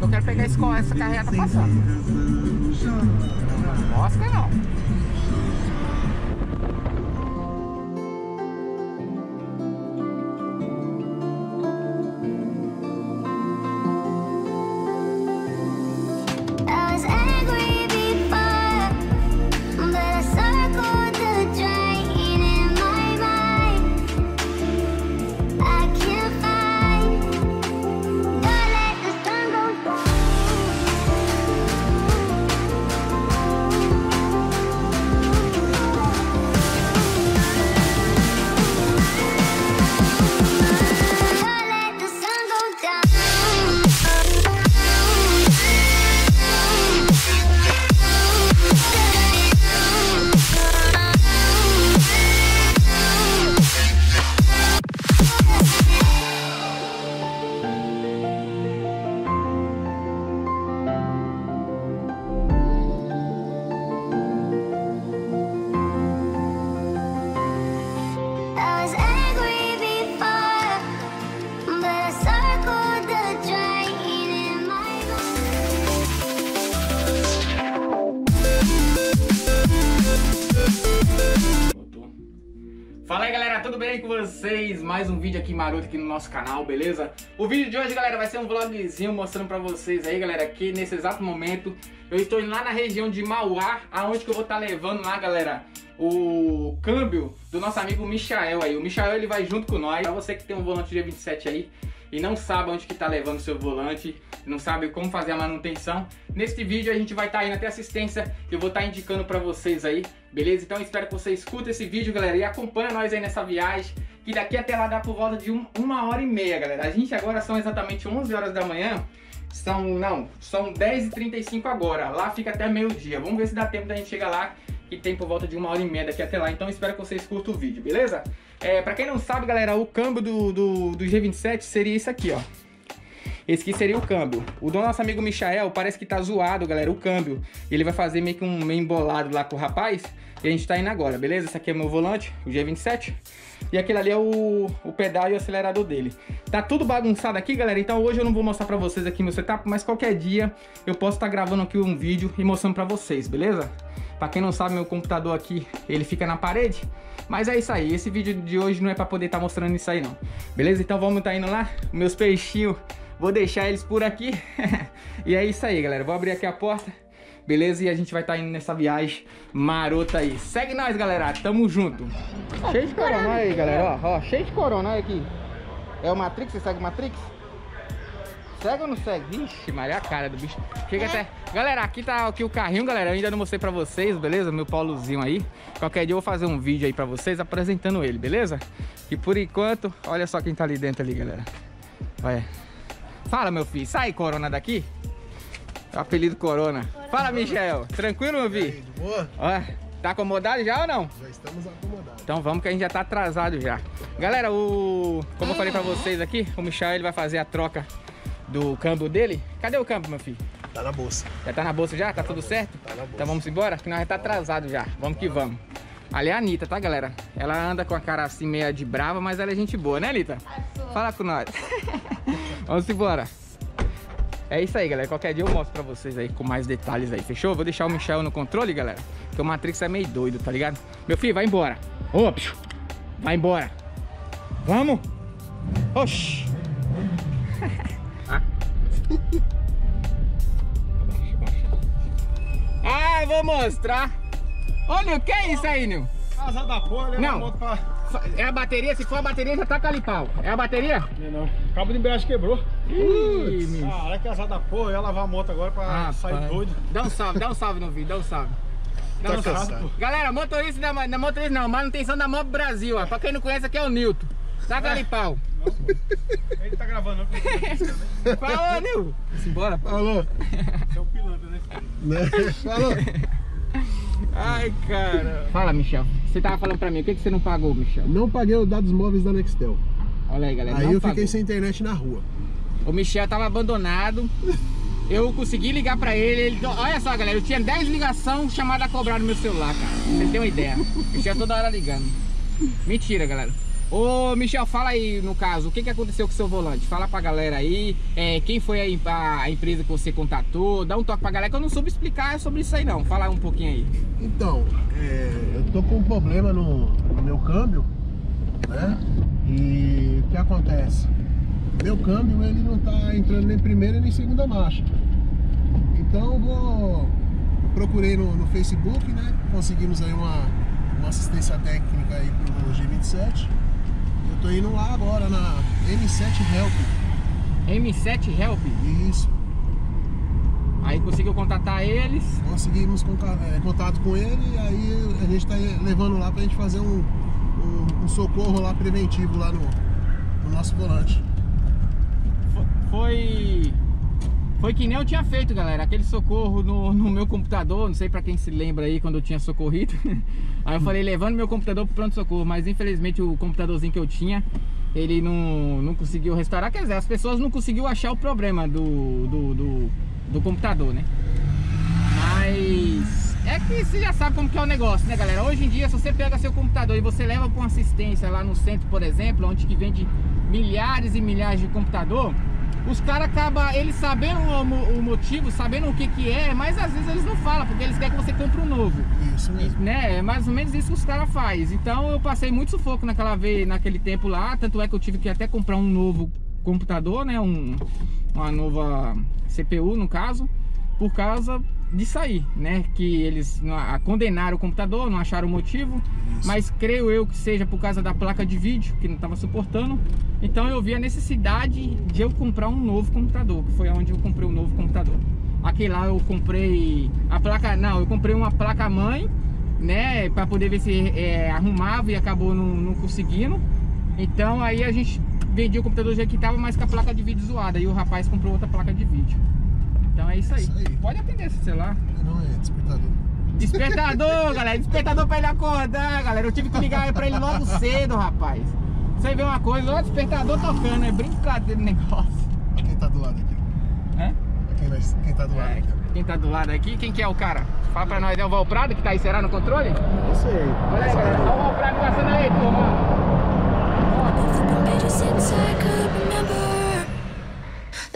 que eu quero pegar esse, essa carreta passando. Mosca não. Tudo bem com vocês? Mais um vídeo aqui maroto aqui no nosso canal, beleza? O vídeo de hoje, galera, vai ser um vlogzinho mostrando pra vocês aí, galera, que nesse exato momento eu estou indo lá na região de Mauá, aonde que eu vou estar levando lá, galera, o câmbio do nosso amigo Michael aí. O Michael, ele vai junto com nós. Pra você que tem um volante G27 aí e não sabe onde que tá levando seu volante, não sabe como fazer a manutenção, neste vídeo a gente vai estar indo até assistência que eu vou estar indicando pra vocês aí, beleza? Então espero que você escuta esse vídeo, galera, e acompanha nós aí nessa viagem, que daqui até lá dá por volta de um- uma hora e meia, galera. A gente agora são exatamente 11 horas da manhã, são, não, são 10h35 agora, lá fica até meio-dia. Vamos ver se dá tempo da gente chegar lá, que tem por volta de uma hora e meia daqui até lá. Então espero que vocês curtam o vídeo, beleza? É, pra quem não sabe, galera, o câmbio do, do, do G27 seria isso aqui, ó. Esse aqui seria o câmbio. O do nosso amigo Michael parece que tá zoado, galera, o câmbio. Ele vai fazer meio que um meio embolado lá com o rapaz. E a gente tá indo agora, beleza? Esse aqui é o meu volante, o G27. E aquele ali é o, o pedal e o acelerador dele. Tá tudo bagunçado aqui, galera. Então hoje eu não vou mostrar pra vocês aqui meu setup, mas qualquer dia eu posso estar gravando aqui um vídeo e mostrando pra vocês, beleza? Pra quem não sabe, meu computador aqui, ele fica na parede. Mas é isso aí, esse vídeo de hoje não é pra poder estar mostrando isso aí não. Beleza? Então vamos tá indo lá. Meus peixinhos, vou deixar eles por aqui. e é isso aí, galera. Vou abrir aqui a porta. Beleza? E a gente vai estar indo nessa viagem marota aí. Segue nós, galera. Tamo junto. Cheio de corona aí, galera. Ó, ó, cheio de corona aí aqui. É o Matrix? Você segue o Matrix? Segue ou não segue? Vixe, Maria, a cara do bicho. Chega até. Galera, aqui tá aqui o carrinho, galera. Eu ainda não mostrei pra vocês, beleza? Meu Paulozinho aí. Qualquer dia eu vou fazer um vídeo aí pra vocês apresentando ele, beleza? E por enquanto, olha só quem tá ali dentro ali, galera. Olha. Fala, meu filho. Sai, Corona, daqui. É o apelido Corona. Fala, Michel. Tranquilo, meu filho? De boa? Ó, tá acomodado já ou não? Já estamos acomodados. Então vamos que a gente já tá atrasado já. Galera, o como eu falei pra vocês aqui, o Michel ele vai fazer a troca do câmbio dele. Cadê o câmbio, meu filho? Tá na bolsa. Já tá na bolsa já? Tá tudo certo? Tá na bolsa. Então vamos embora, que nós já tá atrasado já. Vamos que vamos. Ali é a Anitta, tá, galera? Ela anda com a cara assim meia de brava, mas ela é gente boa, né, Anitta? Fala com nós. vamos embora. É isso aí, galera. Qualquer dia eu mostro pra vocês aí com mais detalhes aí, fechou? Vou deixar o Michel no controle, galera. Porque o Matrix é meio doido, tá ligado? Meu filho, vai embora. Ô, psiu. vai embora. Vamos? Oxi. ah, eu vou mostrar. Olha, o que é isso aí, Nil? Casa da porra, leva Não. pra... É a bateria? Se for a bateria, já tá calipau. É a bateria? Não, não. Cabo de embreagem quebrou. Ih, meu. Ah, é casar da porra, eu ia lavar a moto agora pra Ah, sair pai. doido. Dá um salve, dá um salve no vídeo, dá um salve. Dá Tá um salve. cansado. Galera, motorista da, da motorista não, manutenção da Mob Brasil, ó. Pra quem não conhece, aqui é o Nilton. Tá calipau. Ele tá gravando, não. Falou, Nil. Simbora, pô. Alô? Você é um pilantra, né? Alô? Ai, cara. Fala, Michel. Você tava falando pra mim, o que, que você não pagou, Michel? Não paguei os dados móveis da Nextel. Olha aí, galera. Aí não eu pagou. fiquei sem internet na rua. O Michel tava abandonado. Eu consegui ligar pra ele, ele- Olha só, galera, eu tinha 10 ligações chamadas a cobrar no meu celular, cara. Pra Vocês têm uma ideia. O Michel toda hora ligando. Mentira, galera. Ô, Michel, fala aí, no caso, o que, que aconteceu com o seu volante? Fala pra galera aí, é, quem foi a, a empresa que você contatou, dá um toque pra galera que eu não soube explicar sobre isso aí não, fala um pouquinho aí. Então, é, eu tô com um problema no, no meu câmbio, né? E o que acontece? Meu câmbio ele não tá entrando nem primeira nem segunda marcha. Então eu vou. eu procurei no, no Facebook, né? Conseguimos aí uma, uma assistência técnica aí pro G27. Tô indo lá agora na M7 Help. M7 Help, Isso. aí conseguiu contatar eles, Conseguimos é, contato com ele e aí a gente tá levando lá pra gente fazer um, um- um socorro lá preventivo lá no, no nosso volante. Fo- foi foi que nem eu tinha feito, galera, aquele socorro no, no meu computador, não sei pra quem se lembra aí quando eu tinha socorrido. Aí eu falei levando meu computador pro pronto socorro, mas infelizmente o computadorzinho que eu tinha, ele não, não conseguiu restaurar, quer dizer, as pessoas não conseguiu achar o problema do do, do, do computador, né? Mas é que você já sabe como que é o negócio, né, galera? Hoje em dia, se você pega seu computador e você leva para uma assistência lá no centro, por exemplo, onde que vende milhares e milhares de computador, os caras acabam, eles sabendo o, o motivo, sabendo o que que é, mas às vezes eles não falam, porque eles querem que você compre um novo. Isso mesmo. Né? É mais ou menos isso que os caras fazem. Então eu passei muito sufoco naquela vez, naquele tempo lá. Tanto é que eu tive que até comprar um novo computador, né? Um, uma nova CPU no caso, por causa disso aí, né? Que eles condenaram o computador, não acharam o motivo. Isso. Mas creio eu que seja por causa da placa de vídeo que não estava suportando. Então eu vi a necessidade de eu comprar um novo computador, que foi onde eu comprei o novo computador. Aqui lá eu comprei a placa, não, eu comprei uma placa mãe, né, para poder ver se é, arrumava e acabou não, não conseguindo. Então aí a gente vendia o computador do jeito que tava, mas com a placa de vídeo zoada. E o rapaz comprou outra placa de vídeo. Então é isso aí. Isso aí. Pode atender esse celular. Não é despertador. Despertador, galera. Despertador pra ele acordar, galera. Eu tive que ligar pra ele logo cedo, rapaz. Você vê uma coisa, ó, despertador tocando. É brincadeira o negócio. Olha quem tá do lado aqui. Hã? Quem, vai, quem tá do lado É, aqui. quem tá do lado aqui, quem que é o cara? Fala pra nós, é o Valprado que tá aí, será, no controle? É isso aí. Olha aí, galera. Olha o Valprado passando aí, turma. Ever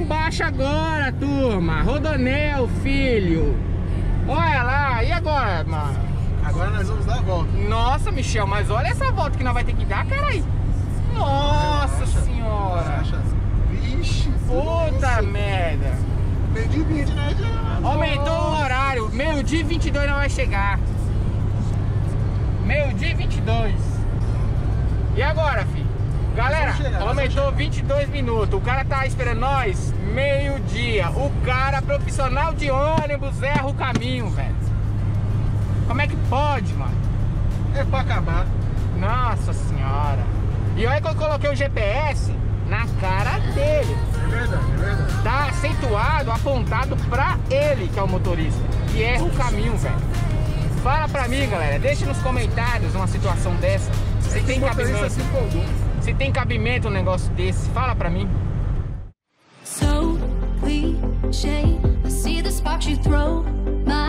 Embaixo agora, turma. Rodonel, filho. Olha lá, e agora, mano? Agora nós vamos dar a volta. Nossa, Michel, mas olha essa volta que nós vai ter que dar, cara aí. Nossa senhora. Vixe. Puta nossa. merda. Perdi 20, né? Aumentou o horário. Meio-dia e 22 não vai chegar. Meio-dia e 22. E agora, filho? Galera, aumentou 22 minutos. O cara tá esperando nós meio-dia. O cara, profissional de ônibus, erra o caminho, velho. Como é que pode, mano? É pra acabar. Nossa senhora. E olha que eu coloquei o GPS na cara dele. apontado pra ele, que é o motorista, e erra o caminho, velho. Fala pra mim, galera, deixa nos comentários uma situação dessa. Se tem cabimento, se empolgou. Se tem cabimento um negócio desse, fala pra mim. So cliche. I see the sparks you throw my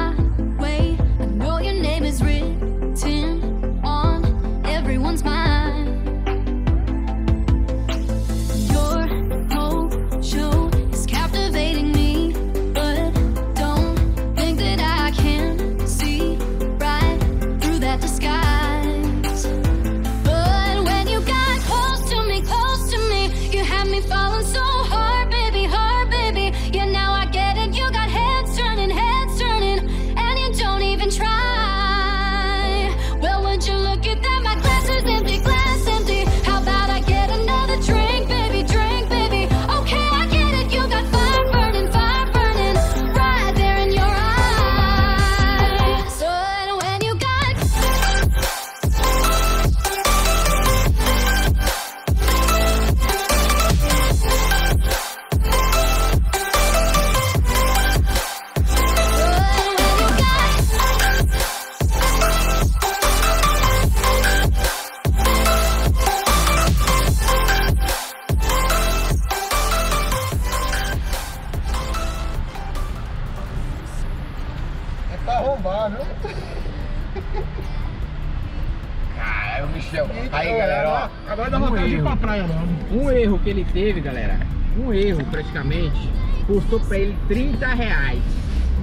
praia mesmo. Um erro que ele teve, galera, um erro praticamente, custou pra ele 30 reais.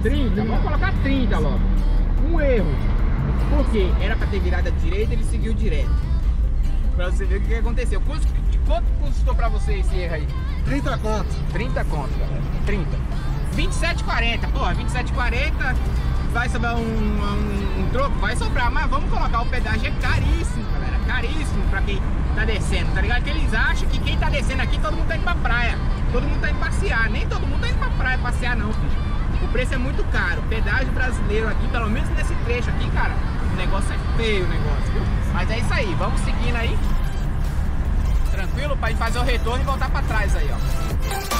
30, vamos colocar 30 logo. Um erro. Por quê? Era pra ter virado à direita, ele seguiu direto. Pra você ver o que aconteceu. Quanto, quanto custou pra você esse erro aí? 30 conto. 30 conto, galera. 30. 27,40. Porra, 27,40 vai sobrar um, um, um troco? Vai sobrar, mas vamos colocar o pedágio é caríssimo. Caríssimo pra quem tá descendo, tá ligado? Que eles acham que quem tá descendo aqui, todo mundo tá indo pra praia. Todo mundo tá indo passear. Nem todo mundo tá indo pra praia passear, não, filho. O preço é muito caro. Pedágio brasileiro aqui, pelo menos nesse trecho aqui, cara, o negócio é feio o negócio, viu? Mas é isso aí, vamos seguindo aí. Tranquilo? Pra gente fazer o retorno e voltar pra trás aí, ó.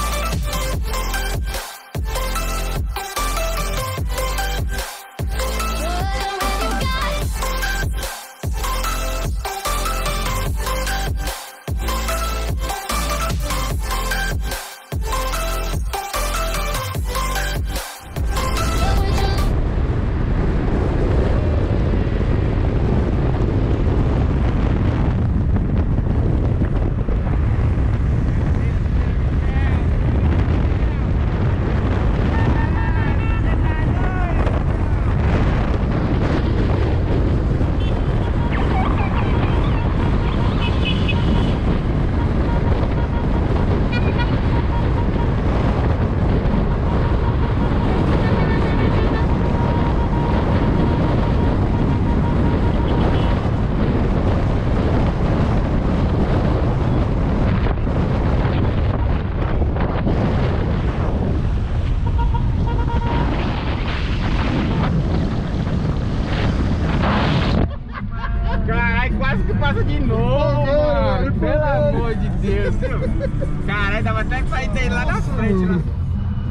Dava até que sair dele lá na frente, né?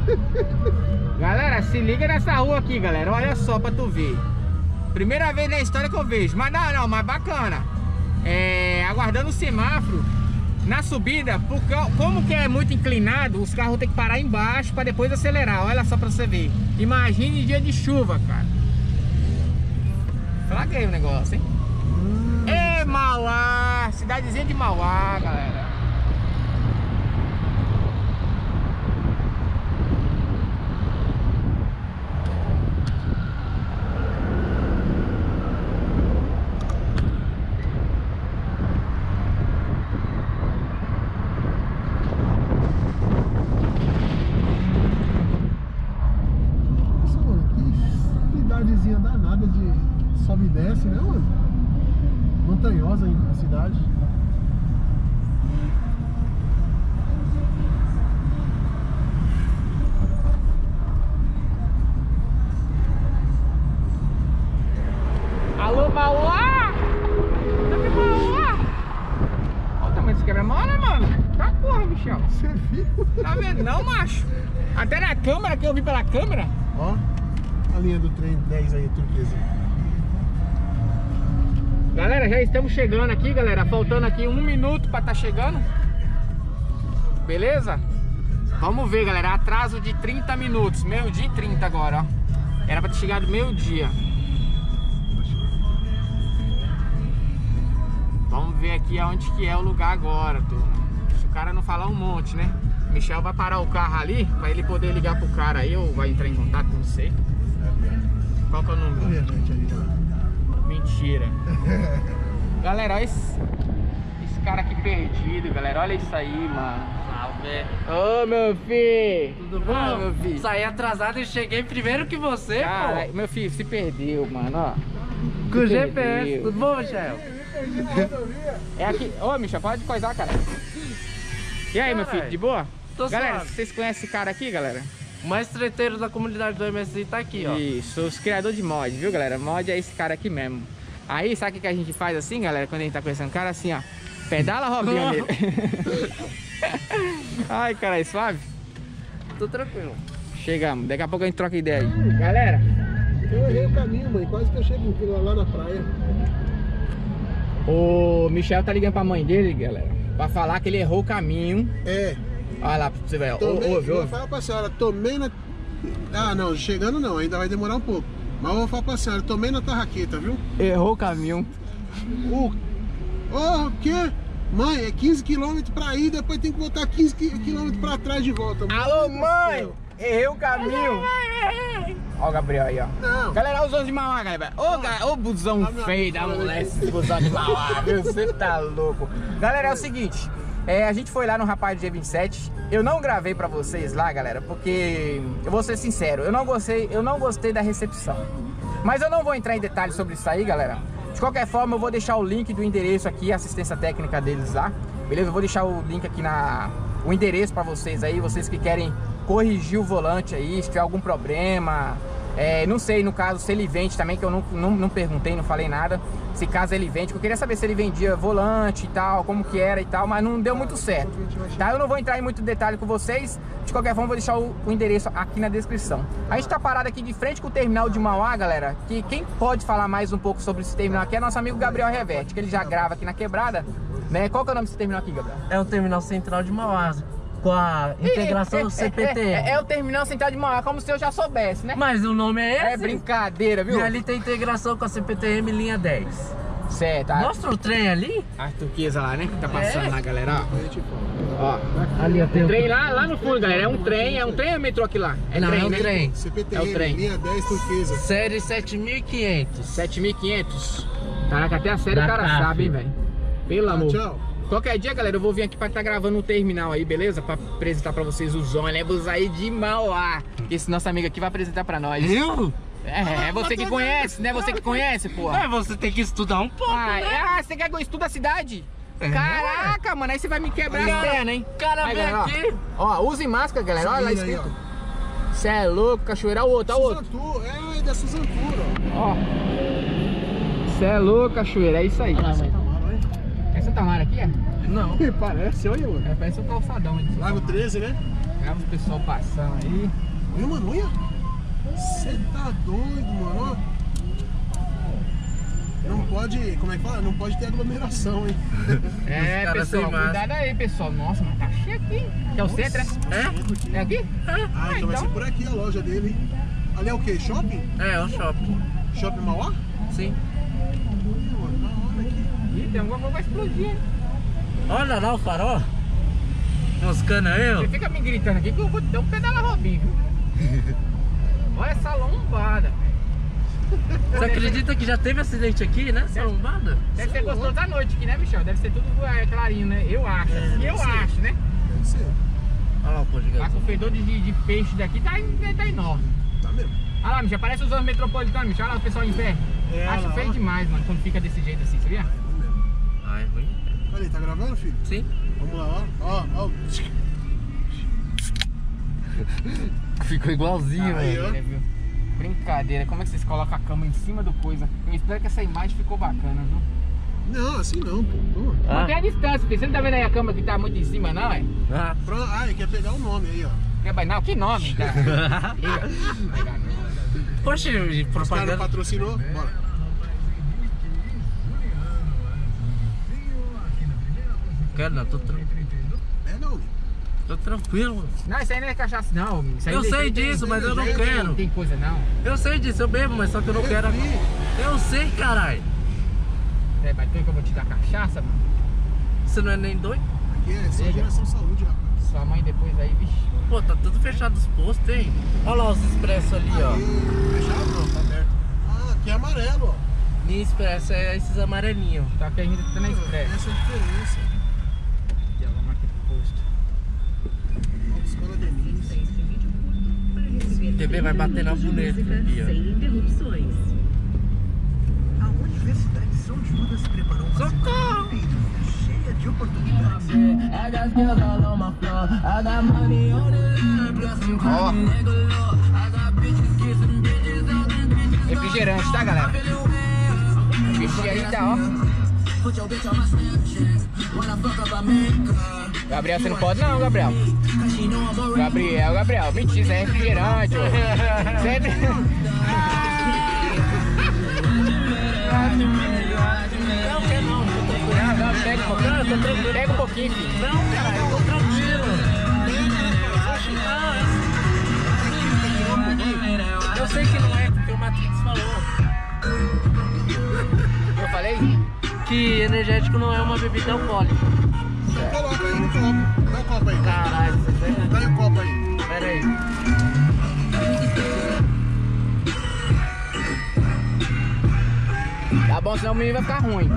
Galera, se liga nessa rua aqui, galera. Olha só pra tu ver. Primeira vez na história que eu vejo. Mas não, não, mas bacana. É, aguardando o semáforo. Na subida, porque como que é muito inclinado, os carros têm que parar embaixo pra depois acelerar. Olha só pra você ver. Imagine dia de chuva, cara. Flagrei o negócio, hein? Ê, Mauá! Cidadezinha de Mauá, galera. Nossa, mano, que cidadezinha danada de sobe e desce, né, mano? Montanhosa hein, a cidade. Alô, Mauá! Cadê Mauá? Olha o tamanho desse quebra-mola, né, mano? Tá porra, bicho. Você viu? Tá vendo não, macho? Até na câmera, que eu vi pela câmera. Ó, a linha do trem 10 aí, turquesa. Galera, já estamos chegando aqui, galera. Faltando aqui um minuto pra tá chegando. Beleza? Vamos ver, galera. Atraso de 30 minutos. Meio dia e 30 agora, ó. Era pra ter chegado meio dia. Vamos ver aqui aonde que é o lugar agora, turma. Cara não falar um monte, né? Michel vai parar o carro ali pra ele poder ligar pro cara aí ou vai entrar em contato, não sei. Qual que é o número? Mentira. galera, olha esse, esse cara aqui perdido, galera. Olha isso aí, mano. Salve. Ô, meu filho. Tudo bom? Ah, meu filho. Saí atrasado e cheguei primeiro que você, Cara, pô. meu filho, se perdeu, mano, ó. Com o se GPS. perdeu. Tudo bom, Michel? É aqui. Ô, Michel, pode coisar, cara. E aí, meu filho, Carai. de boa? Tô galera, suave. vocês conhecem esse cara aqui, galera? O mais treteiro da comunidade do MSI tá aqui, ó. Isso, os criadores de mod, viu, galera? Mod é esse cara aqui mesmo. Aí, sabe o que a gente faz assim, galera? Quando a gente tá conhecendo o cara, assim, ó. Pedala a robinha dele. Ai, cara, suave. Tô tranquilo. Chegamos, daqui a pouco a gente troca ideia aí. Galera, Eu errei o caminho, mãe. Quase que eu chego lá, lá na praia. o Michel tá ligando pra mãe dele, galera. Pra falar que ele errou o caminho. É. Olha lá pra você ver. ó. Tomei, Ô, Ouve, vou ouve. falar pra senhora, tomei na. Ah, não, chegando não, ainda vai demorar um pouco. Mas eu vou falar pra senhora, tomei na tarraqueta, viu? Errou o caminho. O. Oh, o quê? Mãe, é 15 km pra ir, depois tem que voltar 15 km pra trás de volta. Alô, mãe! Errei o caminho. Ó o Gabriel aí, ó. Não. Galera, os 11 de Mauá, galera. Ô, ga... Ô busão Ah, feio da mulher, esse busão de Mauá, viu? Você tá louco. Galera, é o seguinte. É, a gente foi lá no Rapaz do G27. Eu não gravei pra vocês lá, galera, porque eu vou ser sincero, eu não gostei, eu não gostei da recepção. Mas eu não vou entrar em detalhes sobre isso aí, galera. De qualquer forma, eu vou deixar o link do endereço aqui, a assistência técnica deles lá. Beleza? Eu vou deixar o link aqui na o endereço pra vocês aí, vocês que querem corrigir o volante aí, se tiver algum problema. É, não sei, no caso, se ele vende também, que eu não, não, não perguntei, não falei nada. Se caso ele vende, eu queria saber se ele vendia volante e tal, como que era e tal, mas não deu muito certo. Tá? Eu não vou entrar em muito detalhe com vocês. De qualquer forma, vou deixar o, o endereço aqui na descrição. A gente tá parado aqui de frente com o terminal de Mauá, galera. Que quem pode falar mais um pouco sobre esse terminal aqui é nosso amigo Gabriel Reverte, que ele já grava aqui na quebrada. Né? Qual que é o nome desse terminal aqui, Gabriel? É o terminal central de Mauá. Com a integração do CPT. É, é- é o terminal central de Mauá, como se eu já soubesse, né? Mas o nome é É esse? brincadeira, viu? E ali tem integração com a CPTM linha 10. Certo. a- Mostra o trem ali. A turquesa lá, né? Que tá passando É. lá, galera. Ó. ó. Ali, ó, tem o Trem lá, lá no fundo, galera. É um trem, é um trem ou é metrô aqui lá? É Não, trem, é um né? trem. CPTM, É o trem. linha 10 turquesa. Série 7500. 7.500. Caraca, até a série Da o cara CAF. sabe, hein, velho? Pelo Tá, amor. tchau. Qualquer dia, galera, eu vou vir aqui pra estar gravando um terminal aí, beleza? Pra apresentar pra vocês os ônibus aí de Mauá. Esse nosso amigo aqui vai apresentar pra nós. Eu? É, é você que conhece, né? Você que conhece, porra. É, você tem que estudar um pouco, Ah, né? ah, você quer que eu estude a cidade? É. Caraca, mano, aí você vai me quebrar as Cara, pernas, hein? Cara Aí, vem galera, aqui. Ó, use máscara, galera. Olha lá escrito. Você é louco, cachoeira. Olha o outro, olha o outro. Suzantur, é da Suzantura, ó. Ó. Você é louco, cachoeira. É isso aí. Tá mal, hein? É Santa Mara aqui, é? Não. Parece, olha, mano. É, parece um calçadão. aí. Lago 13, né? Grava o pessoal passando aí. Olha, mano, olha. Você tá doido, mano. ó. Não pode, como é que fala? Não pode ter aglomeração, hein? É, pessoal, cuidado aí, pessoal. Nossa, mas tá cheio aqui. hein? Que é o centro, é? É? É aqui? Ah, então, vai ser por aqui a loja dele, hein? Ali é o quê? Shopping? É, é o shopping. Shopping Mauá? Sim. Tem alguma coisa vai explodir? Olha lá o farol. Moscando aí, ó. Você fica me gritando aqui que eu vou te dar um pedala Robin, viu? Olha essa lombada. Você acredita que já teve acidente aqui, né? Essa lombada? Deve ser gostoso da noite aqui, né, Michel? Deve ser tudo é, clarinho, né? Eu acho. É, assim, eu ser. acho, né? Deve ser. Olha lá o Mas gigante. o fedor de, de peixe daqui tá, tá enorme. Tá mesmo. Olha lá, Michel, parece os anos metropolitanos, Michel. Olha lá o pessoal em pé. É, acho feio demais, mano, quando fica desse jeito assim, sabia? É ruim. Olha aí, tá gravando, filho? Sim. Vamos lá, ó. Ó, ó. Ficou igualzinho, Aí, ó. Brincadeira, viu? Brincadeira, como é que vocês colocam a cama em cima do coisa? Eu espero que essa imagem ficou bacana, viu? Não, assim não, pô. Pô. Ah. Mantém a distância, filho. Você não tá vendo aí a câmera que tá muito em cima, não, é? Ah. Pro- Ai, quer pegar o nome aí, ó. Quer Não, que nome, cara? Poxa, Os caras propaganda. patrocinou? Bora. Quero não, tô, tran- É não. tô tranquilo. Não, isso aí não é cachaça, não. Isso aí Eu sei tem- disso, mas eu não tem- quero. Não tem coisa, não. Eu sei disso, eu bebo, mas só que eu não quero. Eu sei, caralho. É, mas tu que eu vou te dar cachaça, mano? Você não é nem doido? Aqui é só geração saúde, rapaz. Sua mãe depois aí, vixe. Pô, tá tudo fechado os postos, hein? Olha lá os expressos ali, ó. Fechado não, tá aberto. Ah, aqui é amarelo, ó. Linha expresso é esses amarelinhos. Tá que a gente tá na expressa. Essa é a diferença. Já vamos aqui pro posto. Ó, Escola Denise. TV vai bater na aqui, ó. Sem interrupções. A Universidade São Judas preparou uma Socorro! cheia de oportunidades. Ó. Refrigerante, tá, galera? Refrigerante, tá, ó. Gabriel, você não pode não, Gabriel. Gabriel, Gabriel. Mentira, isso é refrigerante. Isso é... Não, quer não, pega um pouquinho. Pega um pouquinho, filho. Não, cara, eu tô tranquilo. Eu sei que não é, porque o Matrix falou Eu falei? Que energético não é uma bebida alcoólica. Coloca aí no copo. Dá o copo aí. Caralho, você tá... Dá o copo aí. Pera aí. Tá bom, senão o menino vai ficar ruim.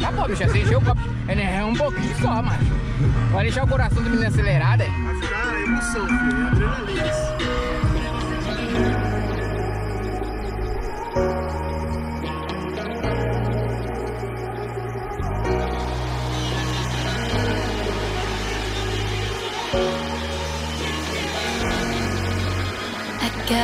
Tá bom, bicho, você encheu o copo. Ele é um pouquinho só, macho. Vai deixar o coração do menino acelerado, é? Vai ficar emoção, filho. É adrenalina.